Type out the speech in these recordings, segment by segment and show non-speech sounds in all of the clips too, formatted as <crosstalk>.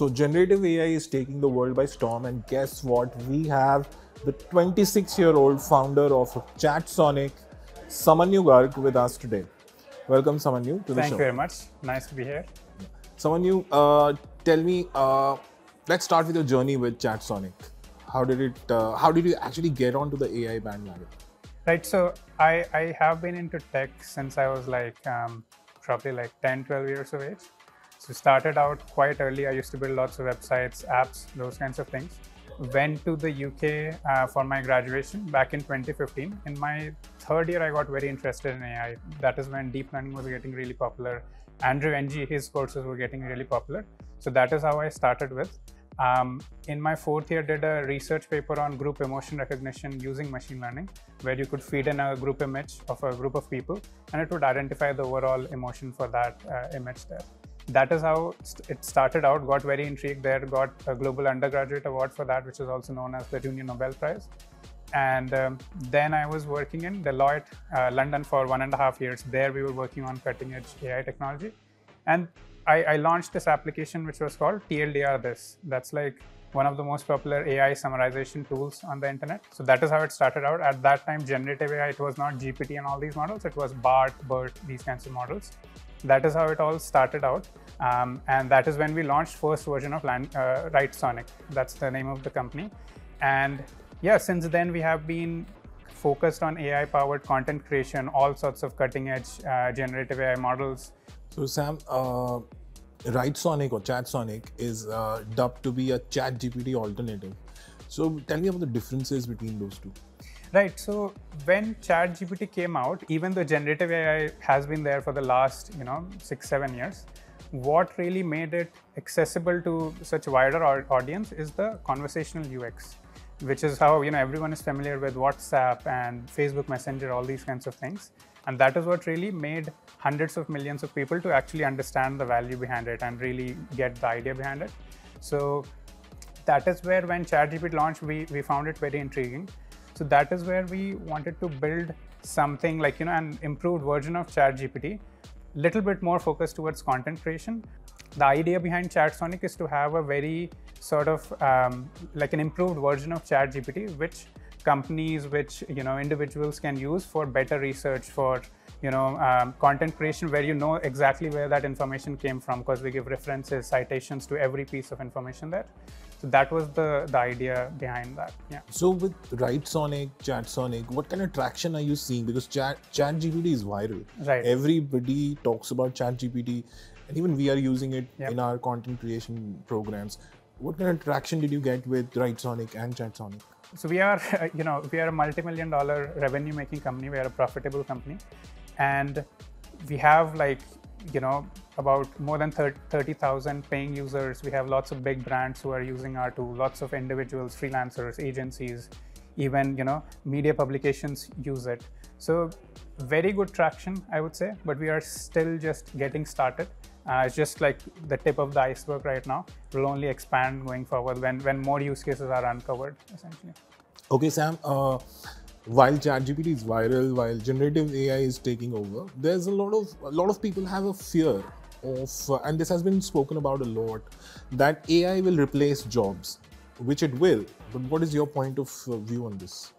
So, generative AI is taking the world by storm, and guess what? We have the 26 year old founder of ChatSonic, Samanyou Garg, with us today. Welcome, Samanyou, to the Thank show. you very much. Nice to be here. Samanyou, uh, tell me, uh, let's start with your journey with ChatSonic. How did it? Uh, how did you actually get onto the AI bandwagon? Right. So I, I have been into tech since I was like um, probably like 10, 12 years of age. So started out quite early. I used to build lots of websites, apps, those kinds of things. Went to the UK uh, for my graduation back in 2015. In my third year, I got very interested in AI. That is when deep learning was getting really popular. Andrew Ng, his courses were getting really popular. So that is how I started with. Um, in my fourth year, did a research paper on group emotion recognition using machine learning, where you could feed in a group image of a group of people, and it would identify the overall emotion for that uh, image there. That is how it started out. Got very intrigued there. Got a global undergraduate award for that, which is also known as the Junior Nobel Prize. And um, then I was working in Deloitte, uh, London, for one and a half years. There, we were working on cutting edge AI technology, and I, I, launched this application which was called TLDR This. That's like one of the most popular AI summarization tools on the internet. So that is how it started out. At that time, generative AI, it was not GPT and all these models, it was BART, BERT, these kinds of models. That is how it all started out. Um, and that is when we launched first version of Land, uh, Writesonic. That's the name of the company. And yeah, since then we have been focused on AI powered content creation, all sorts of cutting edge uh, generative AI models. So, Sam, uh, Writesonic or ChatSonic is uh, dubbed to be a Chat GPT alternative. So, tell me about the differences between those two. Right. So, when ChatGPT came out, even though generative AI has been there for the last, you know, six, seven years, what really made it accessible to such a wider audience is the conversational UX which is how you know everyone is familiar with WhatsApp and Facebook Messenger, all these kinds of things. And that is what really made hundreds of millions of people to actually understand the value behind it and really get the idea behind it. So that is where when ChatGPT launched, we, we found it very intriguing. So that is where we wanted to build something like you know an improved version of ChatGPT, little bit more focused towards content creation. The idea behind ChatSonic is to have a very sort of um, like an improved version of ChatGPT, which companies, which you know individuals can use for better research, for you know um, content creation, where you know exactly where that information came from, because we give references, citations to every piece of information there. So that was the the idea behind that. Yeah. So with Writesonic, ChatSonic, what kind of traction are you seeing? Because Chat ChatGPT is viral. Right. Everybody talks about ChatGPT, and even we are using it yep. in our content creation programs what kind of traction did you get with Writesonic and ChatSonic? So we are, <laughs> you know, we are a multi-million dollar revenue-making company. We are a profitable company, and we have like, you know, about more than 30,000 paying users. We have lots of big brands who are using our tool. Lots of individuals, freelancers, agencies, even you know, media publications use it. So very good traction, I would say, but we are still just getting started. Uh, it's just like the tip of the iceberg right now. It will only expand going forward when, when more use cases are uncovered, essentially. Okay, Sam. Uh, while ChatGPT is viral, while generative AI is taking over, there's a lot of a lot of people have a fear of, uh, and this has been spoken about a lot, that AI will replace jobs, which it will. But what is your point of uh, view on this?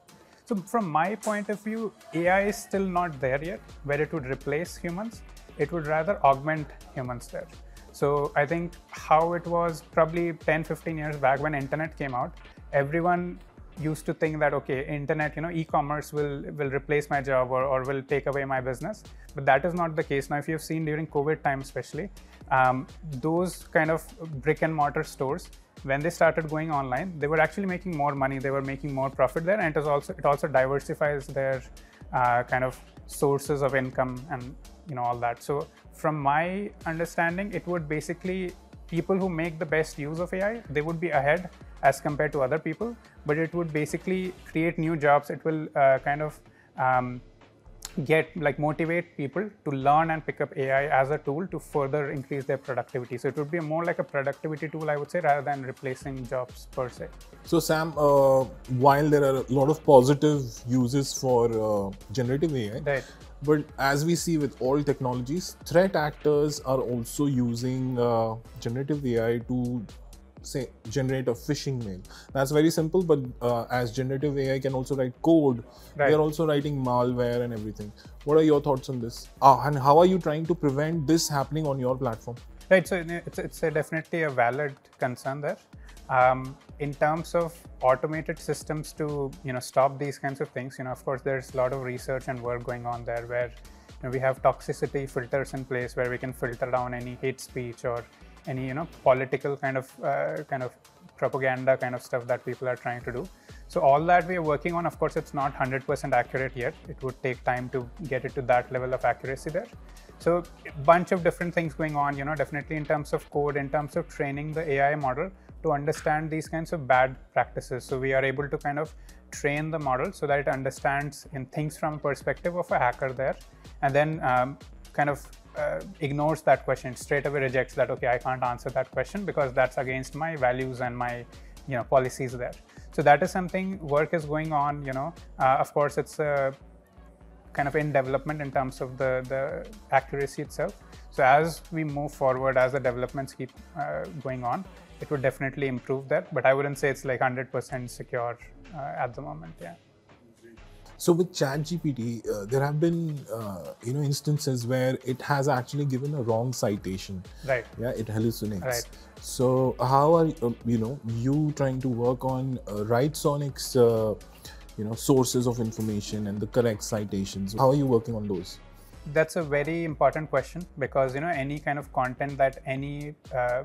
So, from my point of view, AI is still not there yet, where it would replace humans. It would rather augment humans there. So I think how it was probably 10, 15 years back when internet came out, everyone used to think that okay internet you know e-commerce will will replace my job or, or will take away my business. But that is not the case. Now if you've seen during covid time especially um, those kind of brick and mortar stores when they started going online they were actually making more money they were making more profit there and it also it also diversifies their uh, kind of sources of income and you know all that. So from my understanding it would basically people who make the best use of ai they would be ahead as compared to other people but it would basically create new jobs. It will uh, kind of um, get like motivate people to learn and pick up AI as a tool to further increase their productivity. So it would be more like a productivity tool, I would say, rather than replacing jobs per se. So Sam, uh, while there are a lot of positive uses for uh, generative AI, right. but as we see with all technologies, threat actors are also using uh, generative AI to say generate a phishing mail. That's very simple, but uh, as generative AI can also write code, Right. they're also writing malware and everything. What are your thoughts on this? Ah, and how are you trying to prevent this happening on your platform? Right. So it's, it's a definitely a valid concern there. Um, in terms of automated systems to you know stop these kinds of things, you know, of course, there's a lot of research and work going on there where you know, we have toxicity filters in place where we can filter down any hate speech or any you know political kind of uh, kind of propaganda kind of stuff that people are trying to do. So all that we are working on, of course, it's not 100% accurate yet. It would take time to get it to that level of accuracy there. So a bunch of different things going on, you know, definitely in terms of code, in terms of training the AI model to understand these kinds of bad practices. So we are able to kind of train the model so that it understands and thinks from perspective of a hacker there, and then um, kind of uh, ignores that question straight away, rejects that. Okay, I can't answer that question because that's against my values and my you know policies there. So that is something work is going on. You know, uh, of course, it's a kind of in development in terms of the, the accuracy itself. So as we move forward, as the developments keep uh, going on, it would definitely improve that. But I wouldn't say it's like 100% secure uh, at the moment. Yeah. So with ChatGPT, uh, there have been uh, you know instances where it has actually given a wrong citation. Right. Yeah, it hallucinates. Right. So how are uh, you know you trying to work on uh, Writesonic's uh, you know sources of information and the correct citations? How are you working on those? That's a very important question because you know any kind of content that any uh,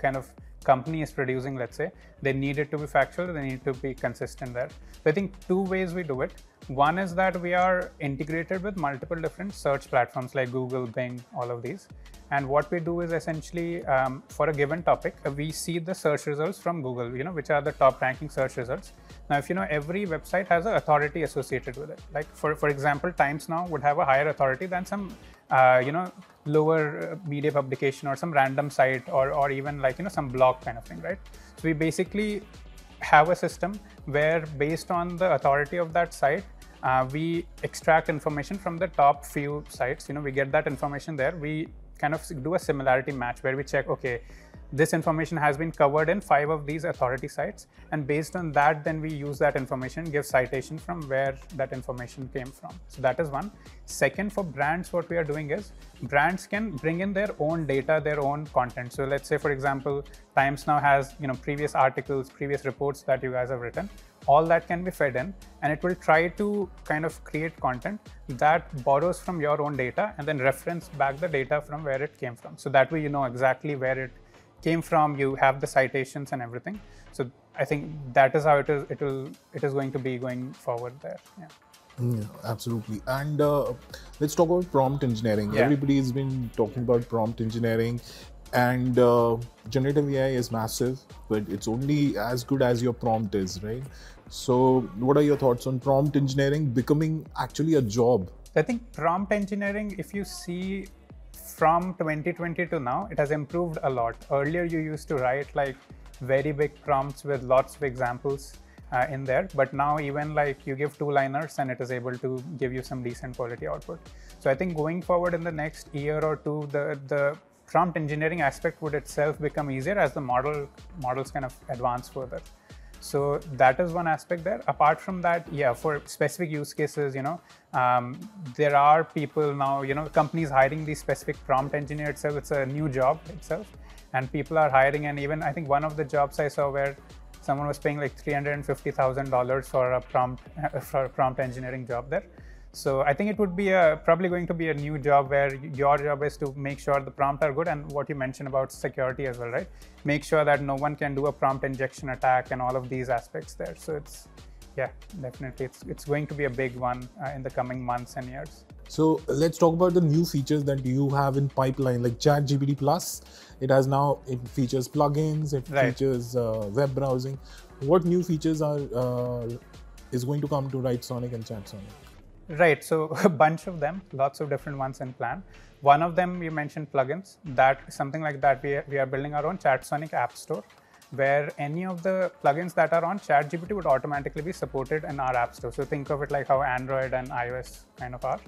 kind of company is producing, let's say, they need it to be factual, they need to be consistent there. So I think two ways we do it. One is that we are integrated with multiple different search platforms like Google, Bing, all of these. And what we do is essentially um, for a given topic, we see the search results from Google, you know, which are the top ranking search results. Now, if you know, every website has an authority associated with it. Like for, for example, Times Now would have a higher authority than some, uh, you know, lower uh, media publication or some random site or, or even like, you know, some blog kind of thing, right? So we basically have a system where based on the authority of that site, uh, we extract information from the top few sites. You know, we get that information there. We kind of do a similarity match where we check, okay, this information has been covered in five of these authority sites. And based on that then we use that information give citation from where that information came from. So that is one. Second for brands what we are doing is brands can bring in their own data their own content. So let's say for example times now has you know previous articles previous reports that you guys have written all that can be fed in and it will try to kind of create content that borrows from your own data and then reference back the data from where it came from so that way you know exactly where it came from you have the citations and everything so i think that is how it is it will it is going to be going forward there yeah Yeah, absolutely. And uh, let's talk about prompt engineering. Yeah. Everybody's been talking about prompt engineering, and uh, generative AI is massive, but it's only as good as your prompt is, right? So, what are your thoughts on prompt engineering becoming actually a job? I think prompt engineering, if you see from 2020 to now, it has improved a lot. Earlier, you used to write like very big prompts with lots of examples uh, in there, but now even like you give two liners and it is able to give you some decent quality output. So I think going forward in the next year or two, the the prompt engineering aspect would itself become easier as the model models kind of advance further. So that is one aspect there. Apart from that yeah for specific use cases you know um, there are people now you know companies hiring these specific prompt engineer itself. It's a new job itself. And people are hiring and even i think one of the jobs i saw where someone was paying like $350000 for a prompt <laughs> for a prompt engineering job there so I think it would be a, probably going to be a new job where your job is to make sure the prompts are good and what you mentioned about security as well, right? Make sure that no one can do a prompt injection attack and all of these aspects there. So it's yeah, definitely it's it's going to be a big one uh, in the coming months and years. So let's talk about the new features that you have in pipeline, like ChatGPT Plus. It has now it features plugins, it Right. features uh, web browsing. What new features are uh, is going to come to Writesonic and ChatSonic? Right. So <laughs> a bunch of them, lots of different ones in plan. One of them you mentioned plugins. That something like that we are, we are building our own ChatSonic app store, where any of the plugins that are on ChatGPT would automatically be supported in our app store. So think of it like how Android and iOS kind of are.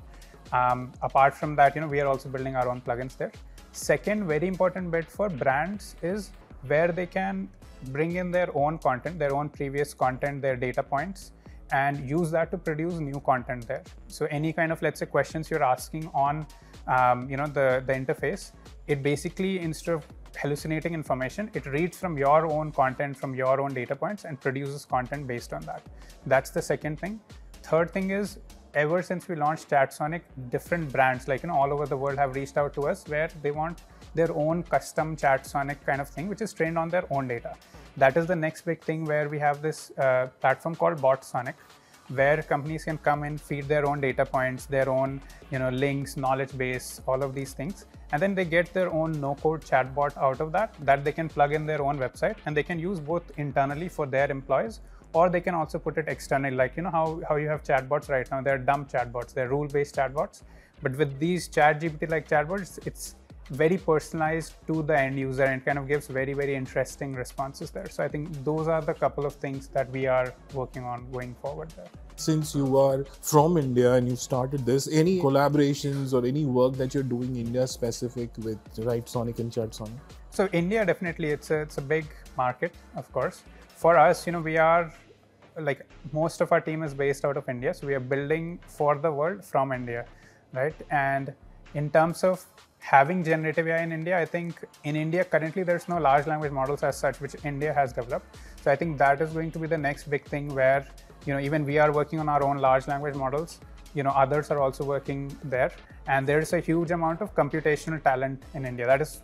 Um, apart from that, you know, we are also building our own plugins there. Second, very important bit for brands is where they can bring in their own content, their own previous content, their data points, and use that to produce new content there. So any kind of let's say questions you're asking on um, you know the the interface, it basically instead of hallucinating information, it reads from your own content, from your own data points, and produces content based on that. That's the second thing. Third thing is ever since we launched ChatSonic, different brands like you know all over the world have reached out to us where they want their own custom ChatSonic kind of thing, which is trained on their own data. That is the next big thing where we have this uh, platform called BotSonic, where companies can come and feed their own data points, their own you know links, knowledge base, all of these things, and then they get their own no-code chatbot out of that that they can plug in their own website and they can use both internally for their employees or they can also put it externally. Like you know how, how you have chatbots right now they're dumb chatbots they're rule-based chatbots. But with these chat gpt like chatbots it's very personalized to the end user and kind of gives very very interesting responses there. So i think those are the couple of things that we are working on going forward there. Since you are from india and you started this any collaborations or any work that you're doing india specific with Writesonic and ChatSonic? So india definitely it's a, it's a big market of course. For us you know we are like most of our team is based out of india so we are building for the world from india right? And in terms of having generative AI in India, I think in India currently there's no large language models as such which India has developed. So I think that is going to be the next big thing where you know even we are working on our own large language models. You know others are also working there, and there's a huge amount of computational talent in India that is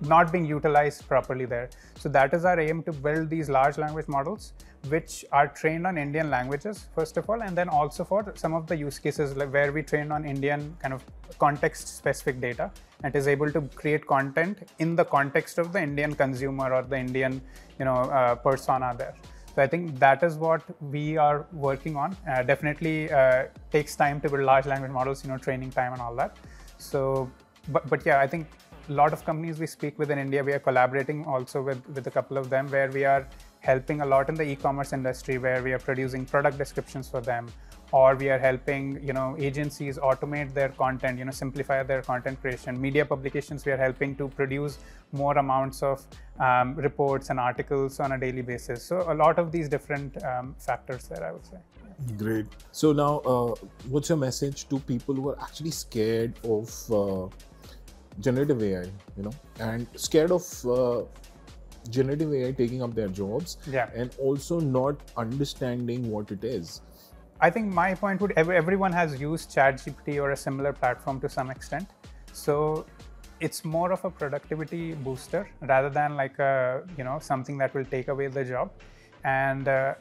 not being utilized properly there. So that is our aim to build these large language models which are trained on Indian languages, first of all, and then also for some of the use cases like where we train on Indian kind of context specific data and is able to create content in the context of the Indian consumer or the Indian, you know, uh, persona there. So I think that is what we are working on. Uh, definitely uh, takes time to build large language models, you know, training time and all that. So, but but yeah, I think a lot of companies we speak with in India, we are collaborating also with with a couple of them where we are helping a lot in the e-commerce industry where we are producing product descriptions for them or we are helping you know agencies automate their content you know simplify their content creation media publications we are helping to produce more amounts of um, reports and articles on a daily basis so a lot of these different um, factors there i would say great so now uh, what's your message to people who are actually scared of uh, generative ai you know and scared of uh, generative AI taking up their jobs yeah. and also not understanding what it is. I think my point would everyone has used ChatGPT or a similar platform to some extent. So it's more of a productivity booster rather than like a you know something that will take away the job. And uh,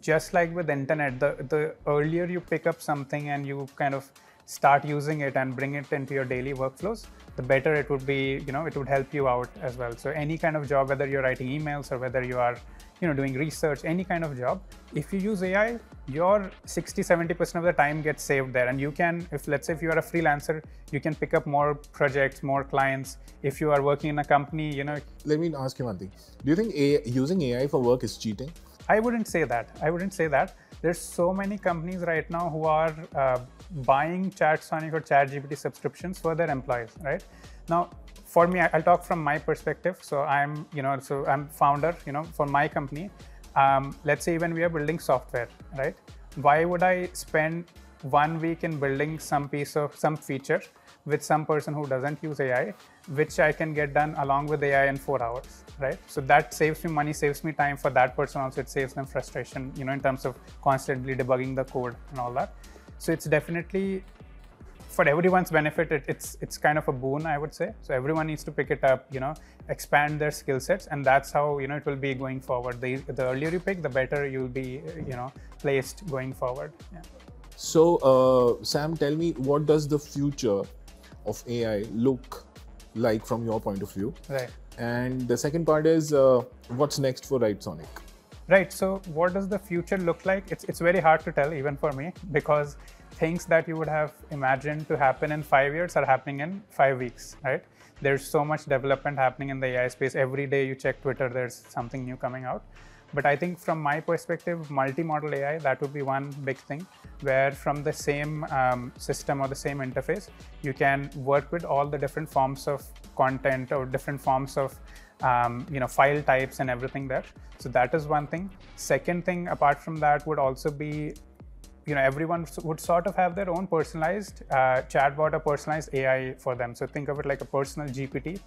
just like with internet, the the earlier you pick up something and you kind of start using it and bring it into your daily workflows, the better it would be, you know, it would help you out as well. So any kind of job, whether you're writing emails or whether you are, you know, doing research, any kind of job, if you use AI, your 60, 70% of the time gets saved there. And you can, if let's say if you are a freelancer, you can pick up more projects, more clients. If you are working in a company, you know. Let me ask you one thing. Do you think AI, using AI for work is cheating? I wouldn't say that. I wouldn't say that. There's so many companies right now who are uh, buying ChatSonic or ChatGPT subscriptions for their employees, right? Now, for me, I'll talk from my perspective. So I'm, you know, so I'm founder, you know, for my company. Um, let's say when we are building software, right? Why would I spend one week in building some piece of some feature with some person who doesn't use AI, which I can get done along with AI in four hours, right? So that saves me money, saves me time for that person. Also, it saves them frustration, you know, in terms of constantly debugging the code and all that. So it's definitely for everyone's benefit. It, it's it's kind of a boon, I would say. So everyone needs to pick it up, you know, expand their skill sets, and that's how you know it will be going forward. The the earlier you pick, the better you'll be, you know, placed going forward. Yeah. So, uh, Sam, tell me, what does the future of AI look like from your point of view? Right. And the second part is, uh, what's next for Writesonic? Right. So, what does the future look like? It's it's very hard to tell, even for me, because things that you would have imagined to happen in five years are happening in five weeks. Right. There's so much development happening in the AI space. Every day you check Twitter, there's something new coming out. But I think from my perspective, multimodal AI that would be one big thing, where from the same um, system or the same interface, you can work with all the different forms of content or different forms of um, you know file types and everything there. So that is one thing. Second thing apart from that would also be you know everyone would sort of have their own personalized uh, chatbot or personalized AI for them. So think of it like a personal GPT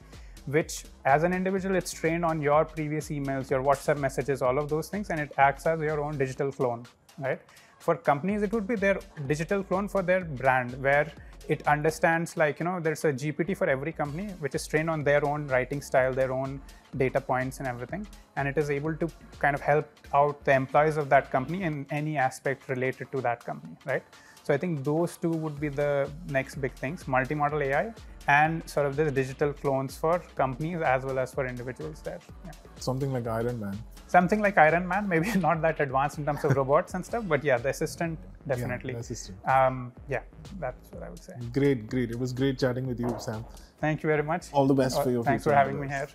which as an individual it's trained on your previous emails your whatsapp messages all of those things and it acts as your own digital clone right for companies it would be their digital clone for their brand where it understands like you know there's a gpt for every company which is trained on their own writing style their own data points and everything. And it is able to kind of help out the employees of that company in any aspect related to that company right so i think those two would be the next big things multimodal ai and sort of the digital clones for companies as well as for individuals there. Yeah. Something like Iron Man. Something like Iron Man, <laughs> maybe not that advanced in terms of robots and stuff, but yeah, the assistant definitely. Yeah, the assistant. Um, yeah, that's what I would say. Great, great. It was great chatting with you, Sam. Thank you very much. All the best for your Thanks for having me here.